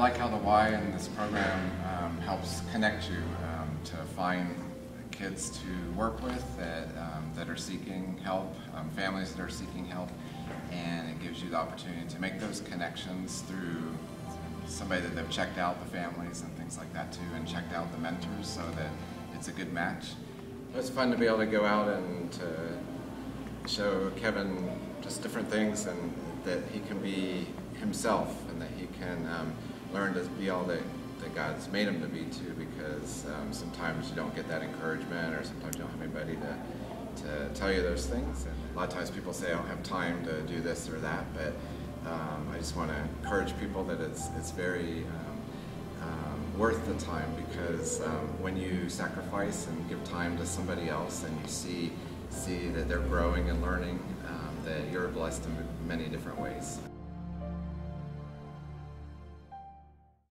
I like how the Y in this program um, helps connect you um, to find kids to work with that, um, that are seeking help, um, families that are seeking help, and it gives you the opportunity to make those connections through somebody that they've checked out the families and things like that too, and checked out the mentors so that it's a good match. It's fun to be able to go out and to show Kevin just different things and that he can be himself and that he can um, learn to be all that, that God's made him to be too because um, sometimes you don't get that encouragement or sometimes you don't have anybody to, to tell you those things. And a lot of times people say I don't have time to do this or that, but um, I just want to encourage people that it's, it's very um, um, worth the time because um, when you sacrifice and give time to somebody else and you see, see that they're growing and learning, um, that you're blessed in many different ways.